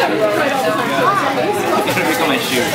Look at my shoes.